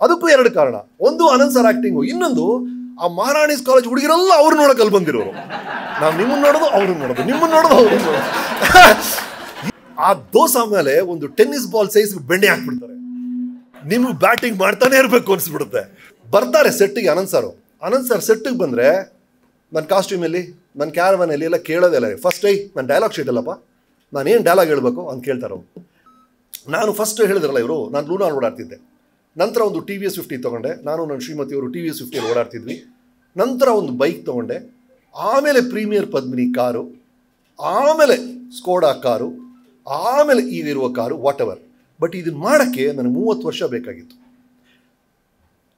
ಅದಕ್ಕೂ ಎರಡು ಕಾರಣ. ಒಂದು ಅನಂತ್ ಸರ್ ಆಕ್ಟಿಂಗು ಇನ್ನೊಂದು ಆ ಮಹಾರಾಣೀಸ್ ಕಾಲೇಜ್ ಹುಡುಗಿರೆಲ್ಲ ಅವ್ರು ನೋಡಕ್ಕೆ ಅಲ್ಲಿ ಬಂದಿರೋರು. ನಾವು ನಿಮ್ಮನ್ನ ನೋಡೋದು, ಅವ್ರನ್ನ ನೋಡೋದು, ನಿಮ್ಮನ್ನ ನೋಡೋದು ನೋಡೋದು. ಆ ದೋಸೆ ಮೇಲೆ ಒಂದು ಟೆನ್ನಿಸ್ ಬಾಲ್ ಸೈಜ್ ಬೆಣ್ಣೆ ಹಾಕ್ಬಿಡ್ತಾರೆ. ನಿಮ್ಗೆ ಬ್ಯಾಟಿಂಗ್ ಮಾಡ್ತಾನೆ ಇರಬೇಕು ಅನಿಸ್ಬಿಡುತ್ತೆ. ಬರ್ತಾರೆ ಸೆಟ್ಟಿಗೆ ಅನಂತ್ ಸರ್ ಅನಂತ್ ಸರ್ ಸೆಟ್ಟಿಗೆ ಬಂದರೆ ನನ್ನ ಕಾಸ್ಟ್ಯೂಮಲ್ಲಿ ನನ್ನ ಕ್ಯಾರವನಲ್ಲಿ ಎಲ್ಲ ಕೇಳೋದಿಲ್ಲ ಫಸ್ಟ್ ಐ ನನ್ನ ಡೈಲಾಗ್ ಶೀಟ್ ಅಲ್ಲಪ್ಪ. ನಾನು ಏನು ಡೈಲಾಗ್ ಹೇಳಬೇಕು ಅಂತ ಕೇಳ್ತಾರೆ ಅವ್ರು. ನಾನು ಫಸ್ಟ್ ಹೇಳಿದ್ರಲ್ಲ ಇವರು, ನಾನು ಲೂನಾಲ್ ಓಡಾಡ್ತಿದ್ದೆ. ನಂತರ ಒಂದು ಟಿ ವಿ ಎಸ್ ಫಿಫ್ಟಿ ತೊಗೊಂಡೆ. ನಾನು ನನ್ನ ಶ್ರೀಮತಿಯವರು ಟಿ ವಿ ಎಸ್ ಫಿಫ್ಟಿಯಲ್ಲಿ ಓಡಾಡ್ತಿದ್ವಿ. ನಂತರ ಒಂದು ಬೈಕ್ ತೊಗೊಂಡೆ. ಆಮೇಲೆ ಪ್ರೀಮಿಯರ್ ಪದ್ಮಿನಿ ಕಾರು, ಆಮೇಲೆ ಸ್ಕೋಡಾ ಕಾರು, ಆಮೇಲೆ ಈಗಿರುವ ಕಾರು ವಾಟ್ ಎವರ್ ಬಟ್ ಇದನ್ನು ಮಾಡೋಕ್ಕೆ ನನಗೆ ಮೂವತ್ತು ವರ್ಷ ಬೇಕಾಗಿತ್ತು.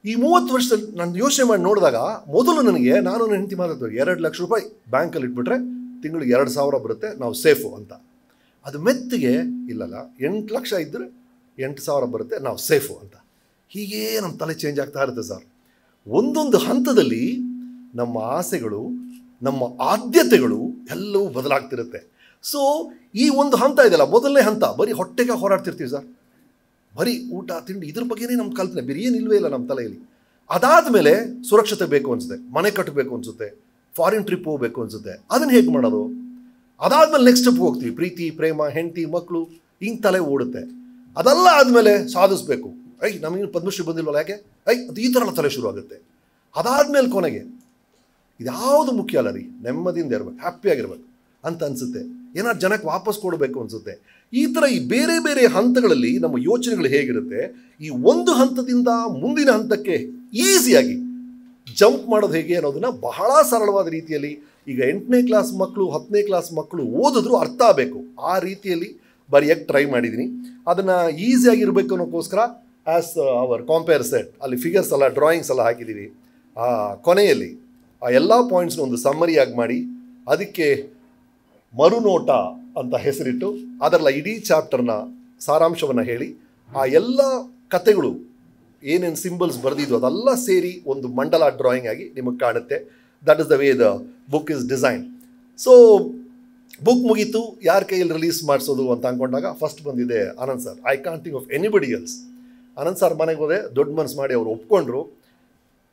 ಈ ಮೂವತ್ತು ವರ್ಷದಲ್ಲಿ ನಾನು ಯೋಚನೆ ಮಾಡಿ ನೋಡಿದಾಗ ಮೊದಲು ನನಗೆ, ನಾನು ನನ್ನ ಹೆಂಡತಿ ಮಾತಾಡ್ತೀವಿ ಎರಡು ಲಕ್ಷ ರೂಪಾಯಿ ಬ್ಯಾಂಕಲ್ಲಿ ಇಟ್ಬಿಟ್ರೆ ತಿಂಗಳಿಗೆ ಎರಡು ಸಾವಿರ ಬರುತ್ತೆ, ನಾವು ಸೇಫು ಅಂತ. ಅದು ಮೆತ್ತಿಗೆ, ಇಲ್ಲಲ್ಲ, ಎಂಟು ಲಕ್ಷ ಇದ್ದರೆ ಎಂಟು ಸಾವಿರ ಬರುತ್ತೆ, ನಾವು ಸೇಫು ಅಂತ. ಹೀಗೇ ನಮ್ಮ ತಲೆ ಚೇಂಜ್ ಆಗ್ತಾ ಇರುತ್ತೆ ಸರ್ ಒಂದೊಂದು ಹಂತದಲ್ಲಿ ನಮ್ಮ ಆಸೆಗಳು, ನಮ್ಮ ಆದ್ಯತೆಗಳು ಎಲ್ಲವೂ ಬದಲಾಗ್ತಿರುತ್ತೆ. ಸೊ ಈ ಒಂದು ಹಂತ ಇದೆಯಲ್ಲ, ಮೊದಲನೇ ಹಂತ, ಬರೀ ಹೊಟ್ಟೆಗೆ ಹೋರಾಡ್ತಿರ್ತೀವಿ ಸರ್ ಬರೀ ಊಟ, ತಿಂಡಿ, ಇದ್ರ ಬಗ್ಗೆನೇ ನಮ್ಮ ಕಲ್ಪನೆ, ಬೇರೆ ಏನು ಇಲ್ವೇ ಇಲ್ಲ ನಮ್ಮ ತಲೆಯಲ್ಲಿ. ಅದಾದ ಮೇಲೆ ಸುರಕ್ಷತೆ ಬೇಕು ಅನಿಸುತ್ತೆ, ಮನೆ ಕಟ್ಟಬೇಕು ಅನಿಸುತ್ತೆ ಫಾರಿನ್ ಟ್ರಿಪ್ ಹೋಗಬೇಕು ಅನಿಸುತ್ತೆ. ಅದನ್ನು ಹೇಗೆ ಮಾಡೋದು? ಅದಾದಮೇಲೆ ನೆಕ್ಸ್ಟ್ ಸ್ಟೆಪ್ ಹೋಗ್ತೀವಿ. ಪ್ರೀತಿ, ಪ್ರೇಮ, ಹೆಂಡತಿ ಮಕ್ಕಳು ಹಿಂಗೆ ತಲೆ ಓಡುತ್ತೆ. ಅದೆಲ್ಲ ಆದಮೇಲೆ ಸಾಧಿಸ್ಬೇಕು. ಐ ನಮಗೆ ಪದ್ಮಶ್ರೀ ಬಂದಿಲ್ವಲ್ಲ ಯಾಕೆ? ಐ ಅದು ಈ ಥರ ತಲೆ ಶುರು ಆಗುತ್ತೆ. ಅದಾದ್ಮೇಲೆ ಕೊನೆಗೆ, ಇದ್ಯಾವುದು ಮುಖ್ಯ ಅಲ್ಲ ರೀ, ನೆಮ್ಮದಿಯಿಂದ ಇರಬೇಕು ಹ್ಯಾಪಿಯಾಗಿರ್ಬೇಕು ಅಂತ ಅನಿಸುತ್ತೆ. ಏನಾದ್ರು ಜನಕ್ಕೆ ವಾಪಸ್ ಕೊಡಬೇಕು ಅನಿಸುತ್ತೆ. ಈ ಥರ ಈ ಬೇರೆ ಬೇರೆ ಹಂತಗಳಲ್ಲಿ ನಮ್ಮ ಯೋಚನೆಗಳು ಹೇಗಿರುತ್ತೆ, ಈ ಒಂದು ಹಂತದಿಂದ ಮುಂದಿನ ಹಂತಕ್ಕೆ ಈಸಿಯಾಗಿ ಜಂಪ್ ಮಾಡೋದು ಹೇಗೆ ಅನ್ನೋದನ್ನು ಬಹಳ ಸರಳವಾದ ರೀತಿಯಲ್ಲಿ ಈಗ ಎಂಟನೇ ಕ್ಲಾಸ್ ಮಕ್ಕಳು, ಹತ್ತನೇ ಕ್ಲಾಸ್ ಮಕ್ಕಳು ಓದಿದ್ರು ಅರ್ಥ ಆಗಬೇಕು. ಆ ರೀತಿಯಲ್ಲಿ ಬರೆಯೋಕ್ಕೆ ಟ್ರೈ ಮಾಡಿದ್ದೀನಿ ಅದನ್ನು ಈಸಿಯಾಗಿರಬೇಕು ಅನ್ನೋಕ್ಕೋಸ್ಕರ ಆ್ಯಸ್ ಅವರ್ ಕಾಂಪೇರ್ ಸೆಟ್ ಅಲ್ಲಿ ಫಿಗರ್ಸ್ ಎಲ್ಲ ಡ್ರಾಯಿಂಗ್ಸ್ ಎಲ್ಲ ಹಾಕಿದ್ದೀವಿ ಆ ಕೊನೆಯಲ್ಲಿ, ಆ ಎಲ್ಲ ಪಾಯಿಂಟ್ಸ್ನ ಒಂದು ಸಮ್ಮರಿಯಾಗಿ ಮಾಡಿ, ಅದಕ್ಕೆ ಮರುನೋಟ ಅಂತ ಹೆಸರಿಟ್ಟು, ಅದರಲ್ಲ ಇಡೀ ಚಾಪ್ಟರ್ನ ಸಾರಾಂಶವನ್ನು ಹೇಳಿ, ಆ ಎಲ್ಲ ಕತೆಗಳು ಏನೇನು ಸಿಂಬಲ್ಸ್ ಬರೆದಿದ್ದು ಅದೆಲ್ಲ ಸೇರಿ ಒಂದು ಮಂಡಲ ಡ್ರಾಯಿಂಗ್ ಆಗಿ ನಿಮಗೆ ಕಾಣುತ್ತೆ. That is the way the book is design so book ಮುಗೀತು, ಯಾರ ಕೈಯಲ್ಲಿ ರಿಲೀಸ್ ಮಾಡಿಸೋದು ಅಂತ ಅಂದ್ಕೊಂಡಾಗ ಫಸ್ಟ್ ಬಂದಿದೆ Anand sir I can't think of anybody else Anand sir ಮನೆಗೆ ಹೋದೆ, ದೊಡ್ಡ ಮನಸ್ಸು ಮಾಡಿ ಅವ್ರು ಒಪ್ಕೊಂಡ್ರು.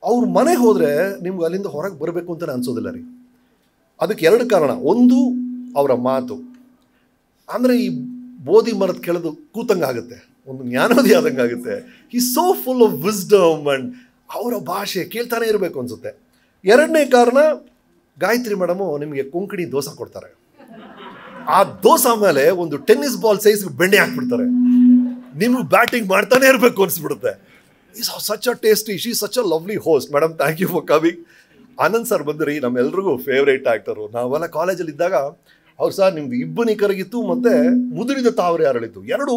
ಅವ್ರ ಮನೆಗೆ ಹೋದರೆ ನಿಮ್ಗೆ ಅಲ್ಲಿಂದ ಹೊರಗೆ ಬರಬೇಕು ಅಂತಲೇ ಅನ್ಸೋದಿಲ್ಲ ರೀ. ಅದಕ್ಕೆ ಎರಡು ಕಾರಣ. ಒಂದು, ಅವರ ಮಾತು. ಅಂದರೆ ಈ ಬೋಧಿ ಮರದ ಕೆಳದು ಕೂತಂಗಾಗುತ್ತೆ ಒಂದು ಜ್ಞಾನೋದಿ ಆದಂಗೆ ಆಗುತ್ತೆ. ಈ so full of wisdom and ಅವರ ಭಾಷೆ ಕೇಳ್ತಾನೆ ಇರಬೇಕು ಅನಿಸುತ್ತೆ. ಎರಡನೇ ಕಾರಣ, ಗಾಯತ್ರಿ ಮೇಡಮು ನಿಮಗೆ ಕೊಂಕಣಿ ದೋಸೆ ಕೊಡ್ತಾರೆ. ಆ ದೋಸೆ ಮೇಲೆ ಒಂದು ಟೆನ್ನಿಸ್ ಬಾಲ್ ಸೈಜ್ ಬೆಣ್ಣೆ ಹಾಕ್ಬಿಡ್ತಾರೆ. ನಿಮ್ಗೆ ಬ್ಯಾಟಿಂಗ್ ಮಾಡ್ತಾನೆ ಇರಬೇಕು ಅನಿಸ್ಬಿಡುತ್ತೆ. Is such a tasty she such a lovely host madam thank you for coming Anand sir ಬಂದ್ರಿ, ನಮ್ಮೆಲ್ರಿಗೂ ಫೇವ್ರೇಟ್ ಆ್ಯಕ್ಟರು ನಾವೆಲ್ಲ ಕಾಲೇಜಲ್ಲಿ ಇದ್ದಾಗ, ಅವ್ರು ಸರ್ ನಿಮ್ದು ಇಬ್ಬನಿ ಕರಗಿತ್ತು, ಮತ್ತು ಮುದುರಿದ ತಾವರೆ ಅರಳಿತ್ತು ಎರಡು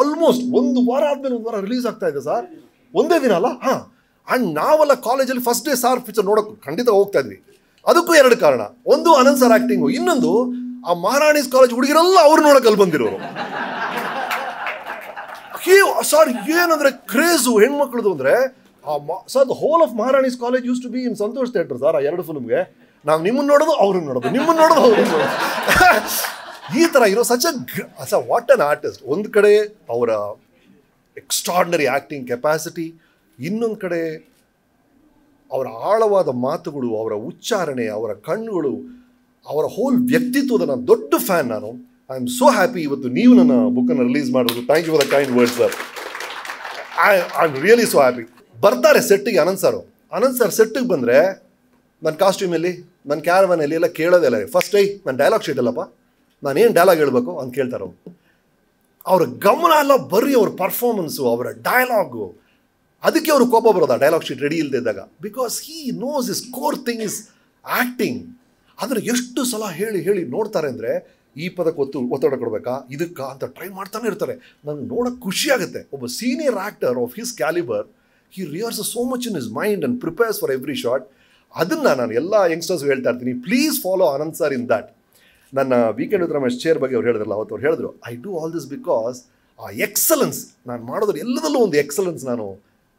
ಆಲ್ಮೋಸ್ಟ್ ಒಂದು ವಾರ ಆದಮೇಲೆ ಒಂದು ವಾರ ರಿಲೀಸ್ ಆಗ್ತಾ ಇದೆ ಸರ್ ಒಂದೇ ದಿನ ಅಲ್ಲ? ಹಾಂ. ಆ್ಯಂಡ್ ನಾವೆಲ್ಲ ಕಾಲೇಜಲ್ಲಿ ಫಸ್ಟ್ ಡೇ ಸಾರ್ ಪಿಕ್ಚರ್ ನೋಡೋಕ್ಕೆ ಖಂಡಿತ ಹೋಗ್ತಾ ಇದ್ವಿ. ಅದಕ್ಕೂ ಎರಡು ಕಾರಣ. ಒಂದು ಅನಂತ್ ಸರ್ ಆ್ಯಕ್ಟಿಂಗು ಇನ್ನೊಂದು ಆ ಮಹಾರಾಣೀಸ್ ಕಾಲೇಜ್ ಹುಡುಗಿರೆಲ್ಲ ಅವ್ರು ನೋಡಕ್ಕೆ ಅಲ್ಲಿ ಬಂದಿರೋರು. ಹೇ ಸರ್ ಏನಂದ್ರೆ ಕ್ರೇಜು ಹೆಣ್ಮಕ್ಳದು ಅಂದ್ರೆ, ಆ sir the whole of Maharani college used to be in Santosh theatre sir, ಆ ಎರಡು ಫಿಲ್ಮ್ಗೆ ನಾವು ನಿಮ್ಮನ್ನ ನೋಡೋದು ಅವ್ರನ್ನ ನೋಡೋದು ನಿಮ್ಮನ್ನ ನೋಡೋದು ಅವ್ರನ್ನ ಈ ಥರ ಇರೋ such a what an artist ಒಂದು ಕಡೆ ಅವರ ಎಕ್ಸ್ಟ್ರಾರ್ಡನರಿ ಆ್ಯಕ್ಟಿಂಗ್ ಕೆಪಾಸಿಟಿ ಇನ್ನೊಂದು ಕಡೆ ಅವರ ಆಳವಾದ ಮಾತುಗಳು, ಅವರ ಉಚ್ಚಾರಣೆ, ಅವರ ಕಣ್ಣುಗಳು, ಅವರ ಹೋಲ್ ವ್ಯಕ್ತಿತ್ವದ ನಾನು ದೊಡ್ಡ ಫ್ಯಾನ್ ನಾನು. ಐ ಆಮ್ ಸೋ ಹ್ಯಾಪಿ ಇವತ್ತು ನೀವು ನನ್ನ ಬುಕ್ಕನ್ನು ರಿಲೀಸ್ ಮಾಡೋದು thank you for the kind words sir I am really so happy ಬರ್ತಾರೆ ಸೆಟ್ಟಿಗೆ ಅನಂತ್ ಸರ್ ಅನಂತ್ ಸರ್ ಸೆಟ್ಟಿಗೆ ಬಂದರೆ ನನ್ನ ಕಾಸ್ಟ್ಯೂಮಲ್ಲಿ ನನ್ನ ಕ್ಯಾರವನಲ್ಲಿ ಎಲ್ಲ ಕೇಳೋದಿಲ್ಲ ಫಸ್ಟ್ ಐ ನನ್ನ ಡೈಲಾಗ್ ಶೀಟ್ ಅಲ್ಲಪ್ಪ. ನಾನು ಏನು ಡೈಲಾಗ್ ಹೇಳಬೇಕು ಅಂತ ಕೇಳ್ತಾರೆ ಅವರು. ಅವ್ರ ಗಮನ ಎಲ್ಲ ಬರೀ ಅವ್ರ ಪರ್ಫಾರ್ಮೆನ್ಸು ಅವರ ಡೈಲಾಗು ಅದಕ್ಕೆ ಅವರು ಕೋಪ ಬರೋದ ಡೈಲಾಗ್ ಶೀಟ್ ರೆಡಿ ಇಲ್ಲದಿದ್ದಾಗ because he knows is core thing is acting ಅದನ್ನು ಎಷ್ಟು ಸಲ ಹೇಳಿ ಹೇಳಿ ನೋಡ್ತಾರೆ ಅಂದರೆ ಈ ಪದಕ್ಕೆ ಒತ್ತು, ಒತ್ತಡ ಕೊಡಬೇಕಾ? ಇದಕ್ಕಾ ಅಂತ ಟ್ರೈ ಮಾಡ್ತಾನೆ ಇರ್ತಾರೆ. ನಂಗೆ ನೋಡೋಕೆ ಖುಷಿ ಆಗುತ್ತೆ. ಒಬ್ಬ senior actor of his calibre he rehearses so much in his mind and prepares for every shot ಅದನ್ನು ನಾನು ಎಲ್ಲ ಯಂಗ್ಸ್ಟರ್ಸ್ ಹೇಳ್ತಾ ಇರ್ತೀನಿ. Please follow Ananth sir in that ನನ್ನ ವೀಕೆಂಡ್ ವಿತ್ ರಮೇಶ್ ಚೇರ್ ಬಗ್ಗೆ ಅವ್ರು ಹೇಳಿದ್ರಲ್ಲ, ಅವತ್ತು ಅವ್ರು ಹೇಳಿದ್ರು I do all this because ಆ ಎಕ್ಸಲೆನ್ಸ್ ನಾನು ಮಾಡೋದ್ರ ಎಲ್ಲದಲ್ಲೂ ಒಂದು ಎಕ್ಸಲೆನ್ಸ್ ನಾನು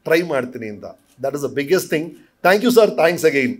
ಟ್ರೈ ಮಾಡ್ತೀನಿ ಅಂತ. That is the biggest thing thank you sir thanks again